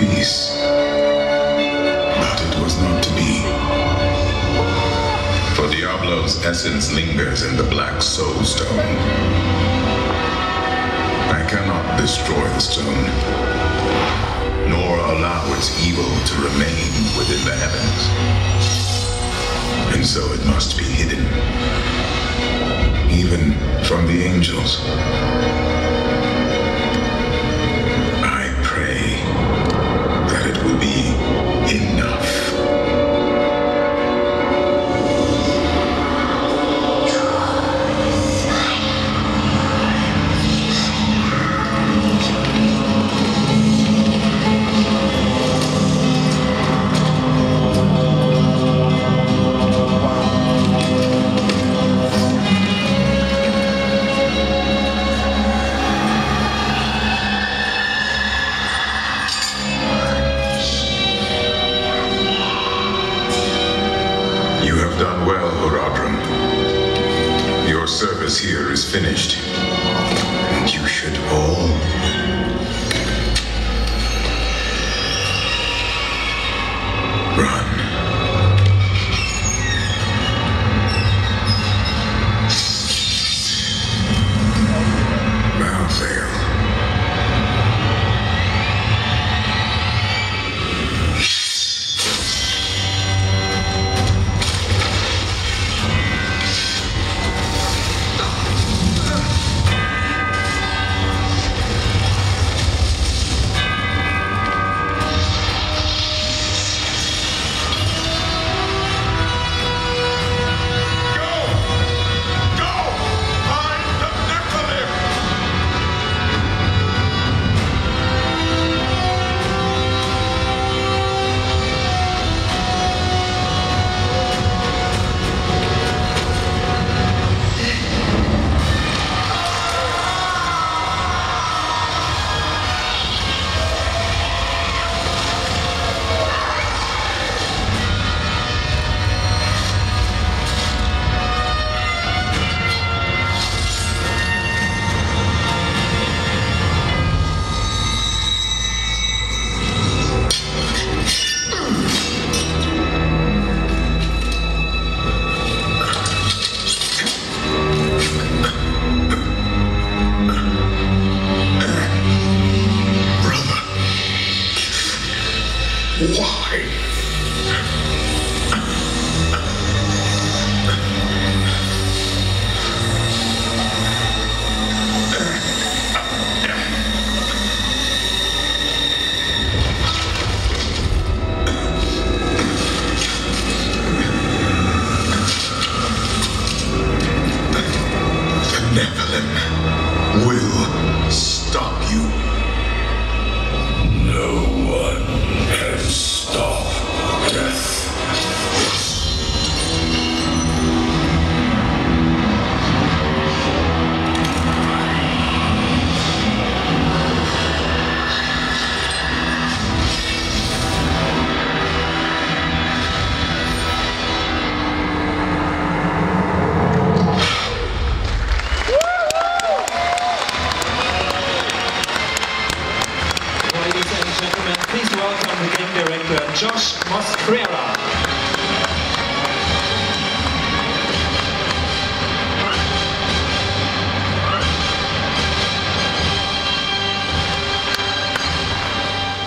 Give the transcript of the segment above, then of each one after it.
peace. But it was not to be. For Diablo's essence lingers in the black soul stone. I cannot destroy the stone, nor allow its evil to remain within the heavens. And so it must be hidden, even from the angels.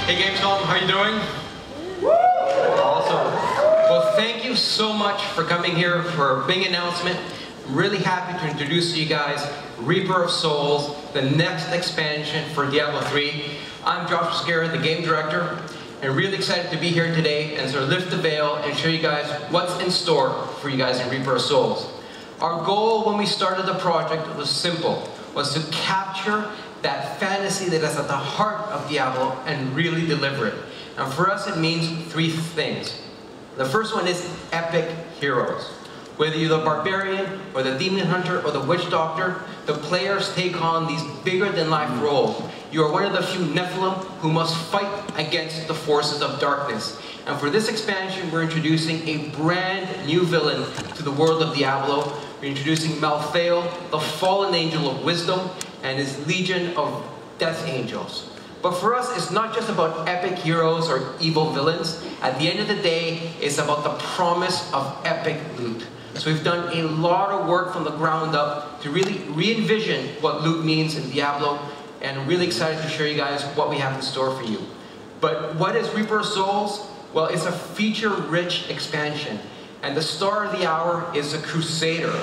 Hey Game Gamescom, how you doing? Awesome. Well, thank you so much for coming here for a big announcement. I'm really happy to introduce to you guys Reaper of Souls, the next expansion for Diablo 3. I'm Josh Mosqueira, the game director, and really excited to be here today and sort of lift the veil and show you guys what's in store for you guys in Reaper of Souls. Our goal when we started the project was simple, was to capture that fantasy that is at the heart of Diablo and really deliver it. And for us it means three things. The first one is epic heroes. Whether you're the barbarian or the demon hunter or the witch doctor, the players take on these bigger than life roles. You are one of the few Nephilim who must fight against the forces of darkness. And for this expansion, we're introducing a brand new villain to the world of Diablo. We're introducing Malthael, the fallen angel of wisdom, and his legion of Death Angels. But for us, it's not just about epic heroes or evil villains. At the end of the day, it's about the promise of epic loot. So we've done a lot of work from the ground up to really re-envision what loot means in Diablo, and I'm really excited to show you guys what we have in store for you. But what is Reaper of Souls? Well, it's a feature-rich expansion. And the star of the hour is a Crusader,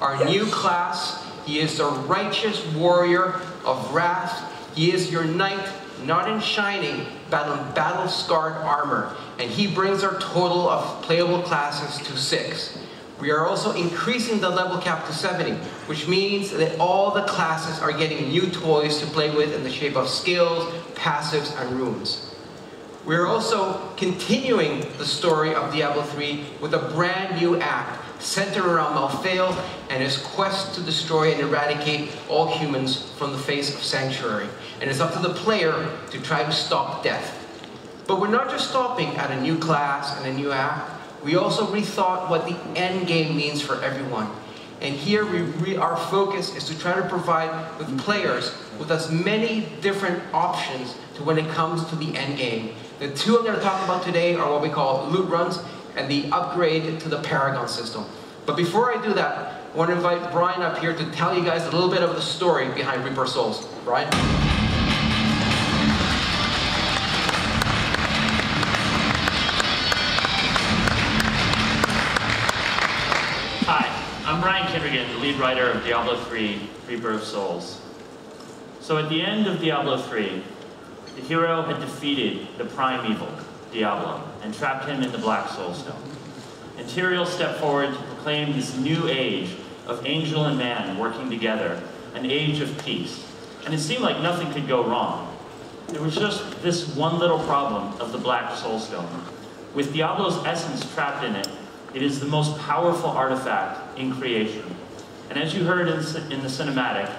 our new class. He is the righteous warrior of wrath. He is your knight not in shining, but in battle-scarred armor, and he brings our total of playable classes to six. We are also increasing the level cap to 70, which means that all the classes are getting new toys to play with in the shape of skills, passives, and runes. We are also continuing the story of Diablo 3 with a brand new act centered around Malthael and his quest to destroy and eradicate all humans from the face of Sanctuary. And it's up to the player to try to stop death. But we're not just stopping at a new class and a new act. We also rethought what the end game means for everyone. And here we our focus is to try to provide with players with as many different options to when it comes to the end game. The two I'm going to talk about today are what we call loot runs and the upgrade to the Paragon system. But before I do that, I want to invite Brian up here to tell you guys a little bit of the story behind Reaper Souls. Brian? Hi, I'm Brian Kindregan, the lead writer of Diablo 3, Reaper of Souls. So at the end of Diablo 3, the hero had defeated the prime evil, Diablo, and trapped him in the Black Soulstone. And Tyrael stepped forward to proclaim this new age of angel and man working together, an age of peace. And it seemed like nothing could go wrong. There was just this one little problem of the Black Soulstone. With Diablo's essence trapped in it, it is the most powerful artifact in creation. And as you heard in the cinematic,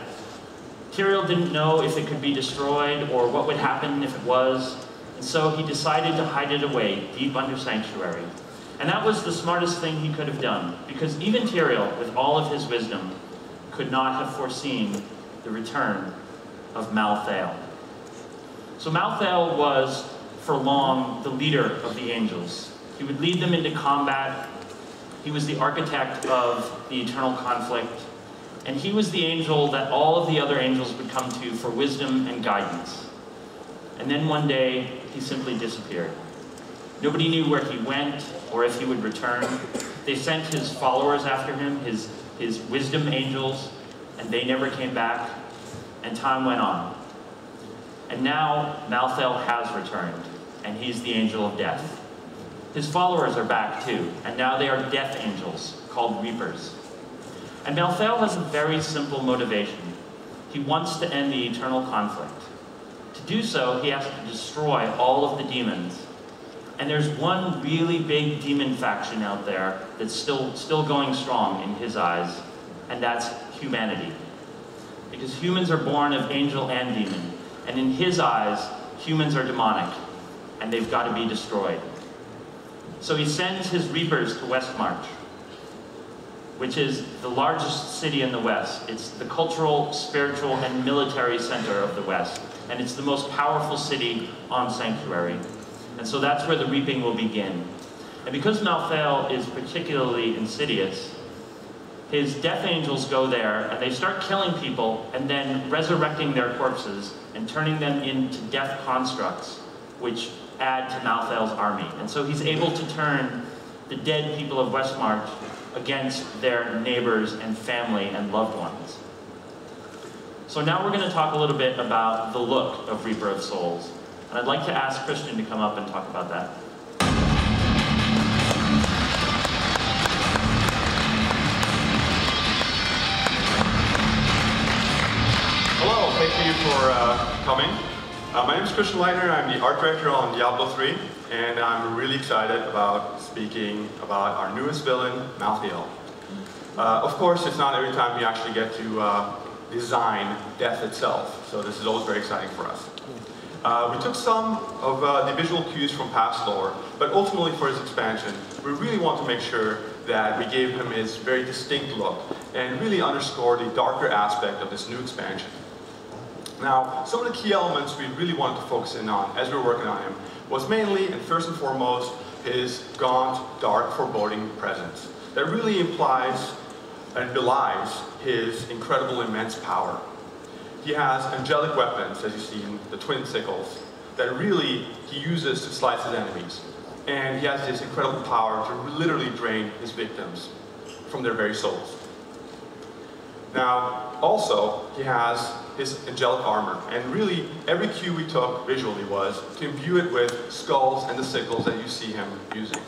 Tyrael didn't know if it could be destroyed or what would happen if it was, and so he decided to hide it away deep under Sanctuary. And that was the smartest thing he could have done, because even Tyrael, with all of his wisdom, could not have foreseen the return of Malthael. So Malthael was, for long, the leader of the angels. He would lead them into combat. He was the architect of the eternal conflict. And he was the angel that all of the other angels would come to for wisdom and guidance. And then one day, he simply disappeared. Nobody knew where he went or if he would return. They sent his followers after him, his, his wisdom angels, and they never came back. And time went on. And now Malthael has returned, and he's the angel of death. His followers are back too, and now they are death angels called reapers. And Malthael has a very simple motivation. He wants to end the eternal conflict. To do so, he has to destroy all of the demons. And there's one really big demon faction out there that's still, still going strong in his eyes, and that's humanity. Because humans are born of angel and demon, and in his eyes, humans are demonic, and they've got to be destroyed. So he sends his reapers to Westmarch, which is the largest city in the West. It's the cultural, spiritual, and military center of the West and it's the most powerful city on Sanctuary. And so that's where the reaping will begin. And because Malthael is particularly insidious, his death angels go there and they start killing people and then resurrecting their corpses and turning them into death constructs, which add to Malthael's army. And so he's able to turn the dead people of Westmarch against their neighbors and family and loved ones. So now we're going to talk a little bit about the look of Reaper of Souls. And I'd like to ask Christian to come up and talk about that. Hello, thank you for uh, coming. Uh, my name is Christian Lichtner. I'm the art director on Diablo 3, and I'm really excited about speaking about our newest villain, Malthael. Uh, of course, it's not every time we actually get to uh, design death itself. So this is always very exciting for us. Uh, we took some of uh, the visual cues from past lore, but ultimately for his expansion, we really want to make sure that we gave him his very distinct look and really underscore the darker aspect of this new expansion. Now, some of the key elements we really wanted to focus in on as we were working on him was mainly, and first and foremost, his gaunt, dark, foreboding presence. That really implies and belies his incredible, immense power. He has angelic weapons, as you see in the twin sickles, that really he uses to slice his enemies. And he has this incredible power to literally drain his victims from their very souls. Now, also, he has his angelic armor, and really every cue we took visually was to imbue it with skulls and the sickles that you see him using.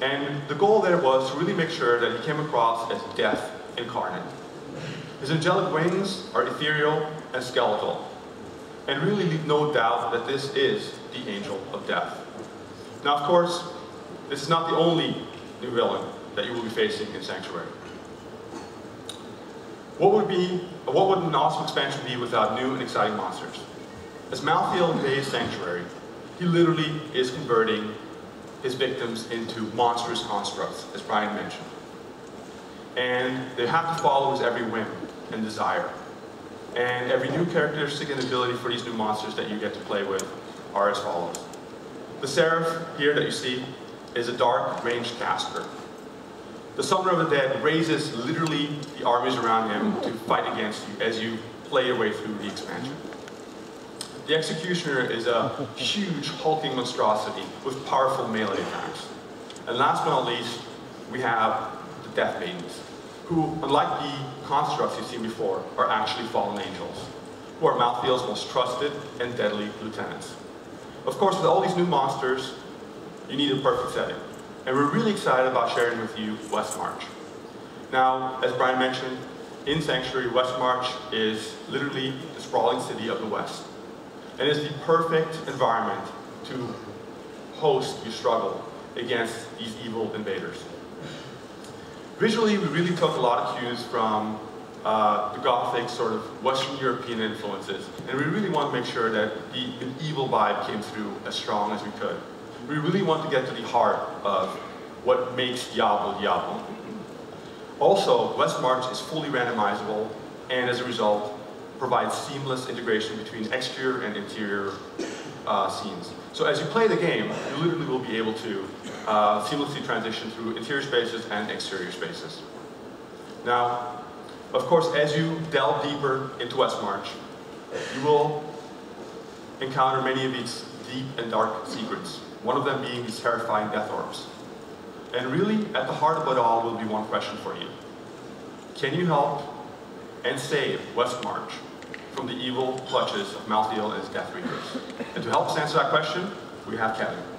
And the goal there was to really make sure that he came across as death incarnate. His angelic wings are ethereal and skeletal, and really leave no doubt that this is the angel of death. Now, of course, this is not the only new villain that you will be facing in Sanctuary. What would be, what would an awesome expansion be without new and exciting monsters? As Malthael invades Sanctuary, he literally is converting his victims into monstrous constructs, as Brian mentioned. And they have to follow his every whim and desire. And every new characteristic and ability for these new monsters that you get to play with are as follows. The Seraph here that you see is a dark ranged caster. The Summoner of the Dead raises literally the armies around him to fight against you as you play your way through the expansion. The Executioner is a huge hulking monstrosity with powerful melee attacks. And last but not least, we have the Death Maidens, who, unlike the constructs you've seen before, are actually fallen angels, who are Malthael's most trusted and deadly lieutenants. Of course, with all these new monsters, you need a perfect setting. And we're really excited about sharing with you Westmarch. Now, as Brian mentioned, in Sanctuary, Westmarch is literally the sprawling city of the West. And is the perfect environment to host your struggle against these evil invaders. Visually, we really took a lot of cues from uh, the Gothic sort of Western European influences, and we really want to make sure that the medieval vibe came through as strong as we could. We really want to get to the heart of what makes Diablo Diablo. Also, Westmarch is fully randomizable, and as a result, provides seamless integration between exterior and interior uh, scenes. So as you play the game, you literally will be able to uh, seamlessly transition through interior spaces and exterior spaces. Now, of course, as you delve deeper into Westmarch, you will encounter many of these deep and dark secrets, one of them being these terrifying death orbs. And really, at the heart of it all will be one question for you. Can you help and save Westmarch from the evil clutches of Malthael and his Death Reapers? And to help us answer that question, we have Kevin.